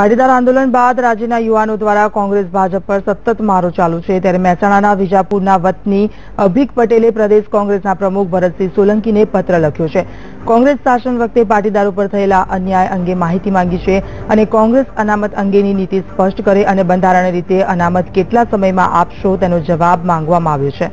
પાટીદાર આંદોલન બાદ રાજ્યના યુવાનો દ્વારા કોંગ્રેસ, ભાજપ પર સતત મારો ચાલુ છે. ત્યારે મહેસાણાના વિજાપુરના વતની અભિક પટેલે પ્રદેશ કોંગ્રેસના પ્રમુખ ભરતસિંહ સોલંકીને પત્ર લખ્યો છે. કોંગ્રેસ શાસન વખતે પાટીદારો પર થયેલા અન્યાય અંગે માહિતી માંગી છે અને કોંગ્રેસ અનામત અંગેની નીતિ સ્પષ્ટ કરે અને બંધારણીય રીતે અનામત કેટલા સમયમાં આપશો તેનો જવાબ માંગવામાં આવ્યો છે.